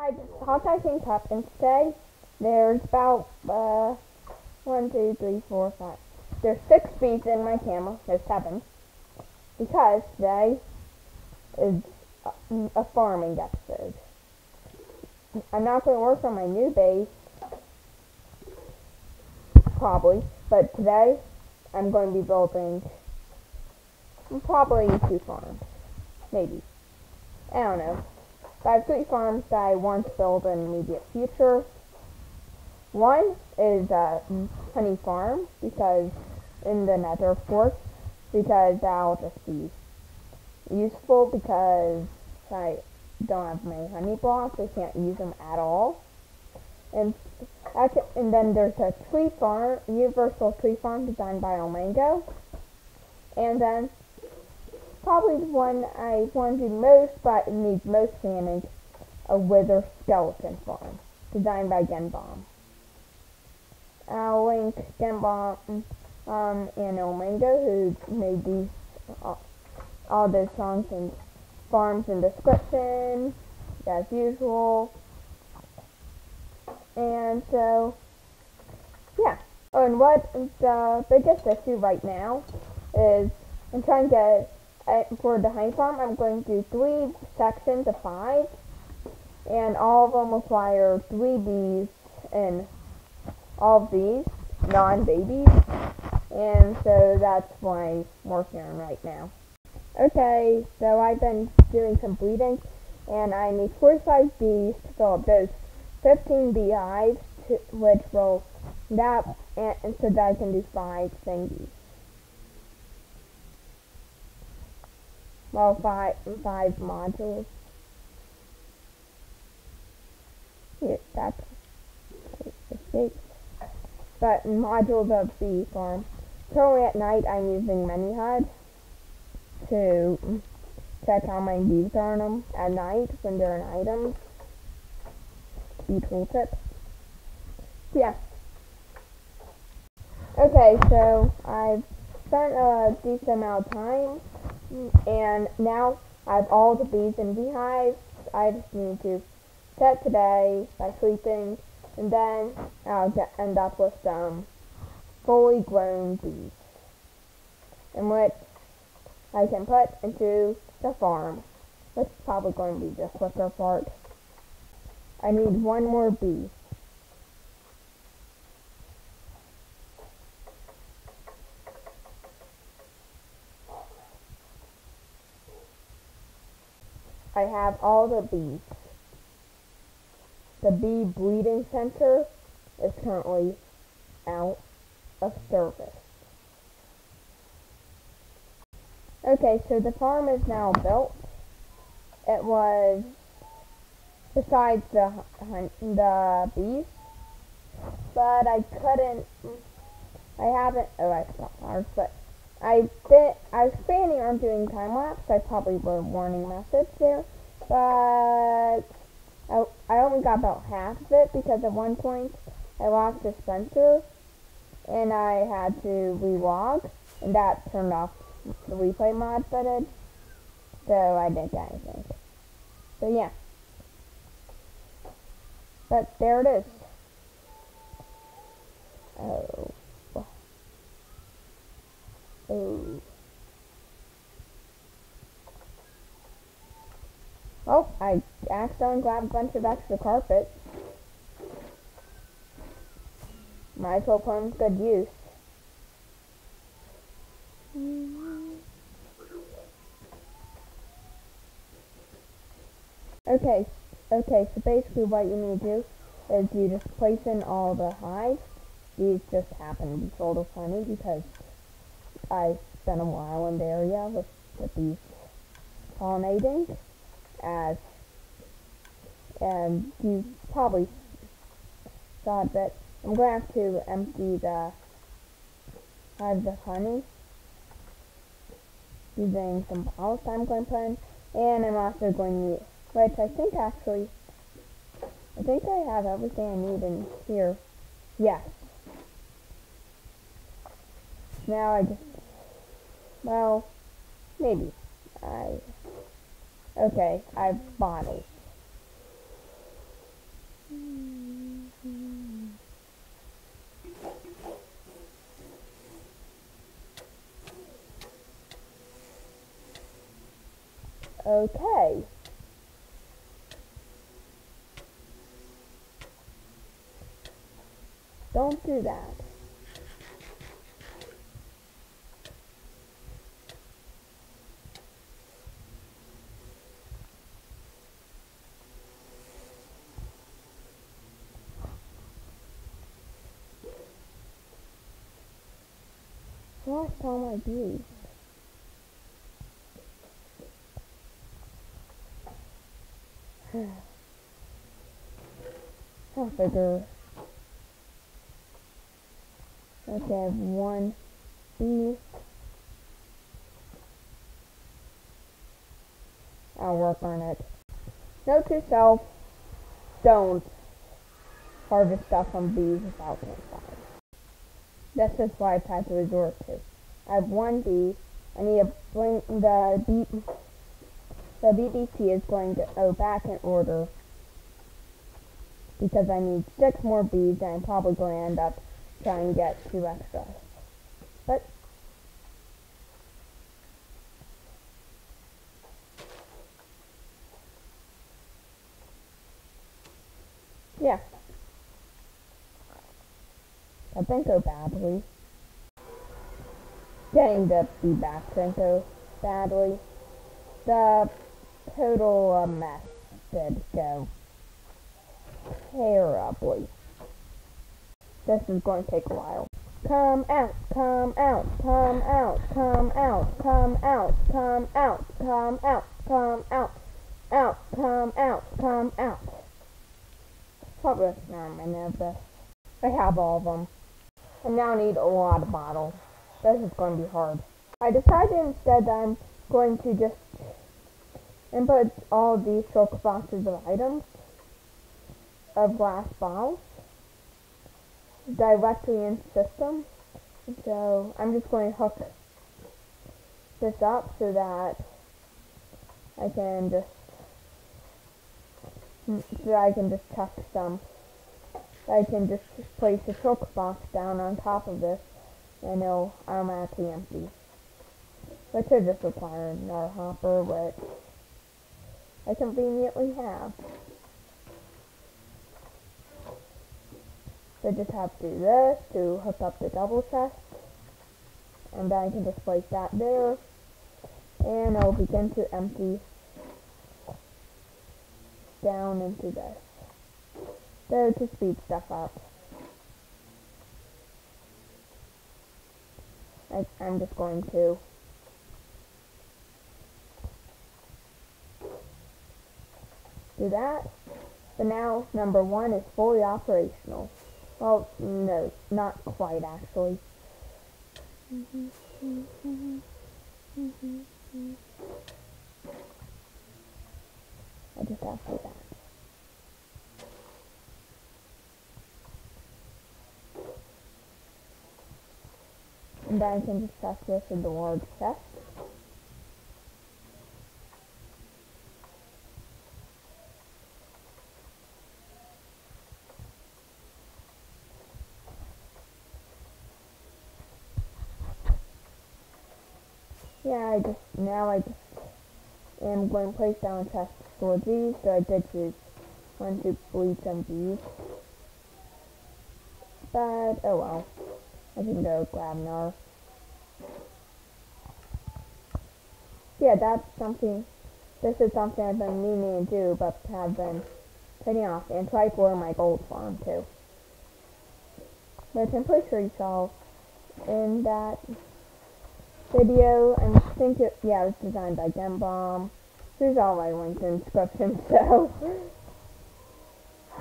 Hawkeye King Pup, and today there's about, uh, one, two, three, four, five. There's six bees in my camera. There's seven. Because today is a, a farming episode. I'm not going to work on my new base, probably, but today I'm going to be building probably two farms. Maybe. I don't know. I have three farms that I want to build in the immediate future. One is a honey farm, because in the nether, of course, because that'll just be useful because I don't have many honey blocks. I can't use them at all. And and then there's a tree farm, universal tree farm designed by Ilmango. And then probably the one I want to do most, but it needs most planning, a wither skeleton farm, designed by Gnembon. I'll link Gnembon um, and Ilmango, who made these uh, all those songs and farms in description, as usual. And so, yeah. Oh, and what the biggest issue right now is I'm trying to get for the honey farm, I'm going to do three sections of five, and all of them require three bees and all of these non-babies, and so that's what I'm working on right now. Okay, so I've been doing some breeding, and I need 45 bees to fill up those 15 beehives, to, which will that and so that I can do five thingies. Well, five, five modules. Here, that's mistakes. But modules of the farm. Currently at night, I'm using MiniHUD to check how many bees are on them at night when they're in items. Bee tooltip. Yeah. Okay, so I've spent a decent amount of time and now I have all the bees in beehives. I just need to set today by sleeping, and then I'll get, end up with some fully grown bees, in which I can put into the farm, which is probably going to be the quicker part. I need one more bee. I have all the bees. The bee breeding center is currently out of service. Okay, so the farm is now built. It was besides the the bees, but I couldn't. I haven't. Oh, I stopped ours, but I did. I was planning on doing time lapse. I probably would a warning message there, but I, I only got about half of it because at one point I lost the sensor and I had to relog, and that turned off the replay mod footage, so I didn't get anything. So yeah. But there it is. Oh. Oh, Accidentally grabbed a bunch of extra carpet. Might as well put them to good use. Okay, okay, so basically what you need to do is you just place in all the hives. These just happen to be sold of honey because I spent a while in the area with, with these pollinating as and you probably thought that I'm going to have to empty the of honey using some bottles I'm going to put in and I'm also going to which I think actually I think I have everything I need in here yes now I just well, maybe. I... Okay, I've bottles. Okay. Don't do that. lost all my bees. I'll figure. Okay, I have one bee. I'll work on it. Note to self, don't harvest stuff from bees without campfire. This is what I've had to resort to. I have one bee. I need to bring the B, the BBC is going to go back in order because I need six more bees and I'm probably going to end up trying to get two extra. But yeah. Didn't go badly. Getting the feedback didn't go badly. The total uh, mess did go terribly. This is going to take a while. Come out, come out, come out, come out, come out, come out, come out, come out, out, come out, come out. Probably I'm of this. I have all of them. I now need a lot of bottles. This is going to be hard. I decided instead that I'm going to just input all these silk boxes of items of glass bottles directly in system. So I'm just going to hook this up so that I can just so I can just chuck some I can just place a silk box down on top of this and it'll automatically empty. Which I just require another hopper, which I conveniently have. So just have to do this to hook up the double chest. And then I can just place that there. And it'll begin to empty down into this. So to speed stuff up. I, I'm just going to do that. But now number one is fully operational. Well, no, not quite actually. I just have to do that. And then I can just stuff this in the large chest. Yeah, I just, now I just am going to place down a chest store these, so I did choose one to bleed some bees. But, oh well. I can go grab another. Yeah, that's something, this is something I've been meaning to do, but have been putting off, and try for my gold farm too. But I'm pretty sure you saw in that video, I think it, yeah, it was designed by Gnembon. Here's all my links in the description, so,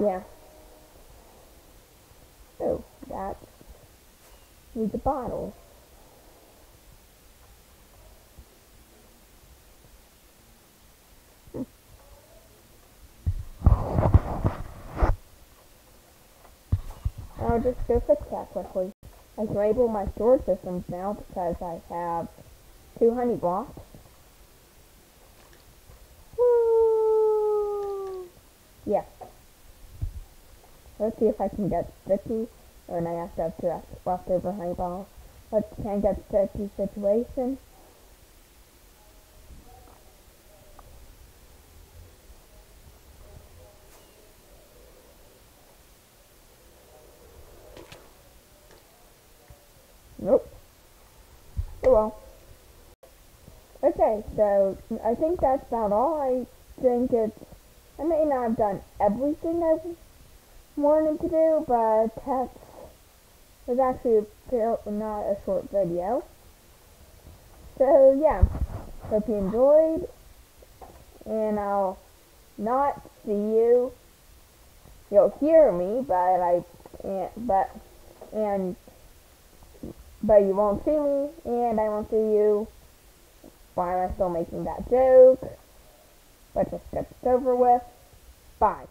yeah. Oh, that's with the bottle. I'll just go fix that quickly. I can label my storage systems now because I have two honey blocks. Woo! Yeah. Let's see if I can get sticky or and I have to have two leftover honey balls. Let's try and get sticky situation. Well. Okay, so I think that's about all. I think it's, I may not have done everything I wanted to do, but that's, was actually not a short video. So yeah, hope you enjoyed, and I'll not see you. You'll hear me, but I, and, but, and, but you won't see me, and I won't see you. Why am I still making that joke? But just gets over with. Bye.